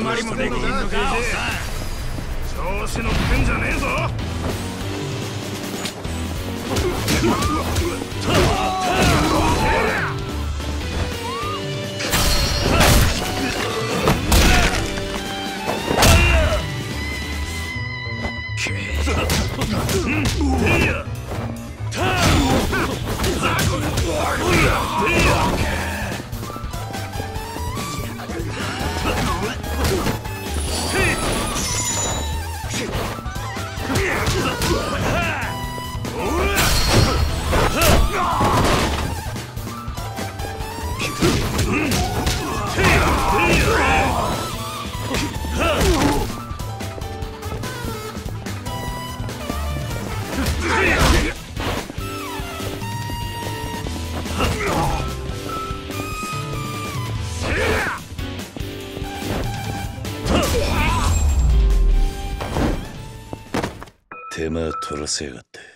まりもできんのかおっさん。調子乗ってんじゃねえぞ。うん。Huh! 手間取らせやがって。